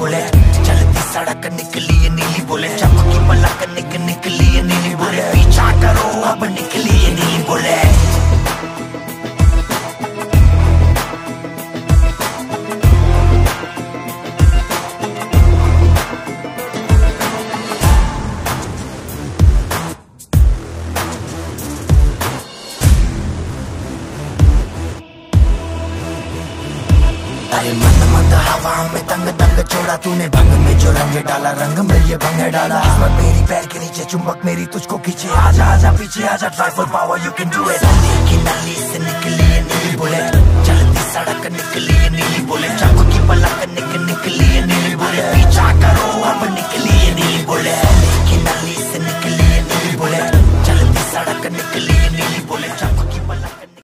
bullet सारी मंद मंद हवा में तंग तंग छोड़ा तूने भंग में जो रंग डाला रंग में ये भंग डाला। किस्मत मेरी पैर के नीचे, चुंबक मेरी तुझको खींचे। आजा आजा, पीछे, आजा try for power you can do it की नली से निकली ये नीली बुलेट चलती सड़क निकली ये नीली बुलेट चाकू की पलक निक, निकली ये नीली बुलेट पीछा करो, अब निकली ये नीली बुलेट की नली से निकली ये नीली बुलेट चलती सड़क निकली ये नीली बुलेट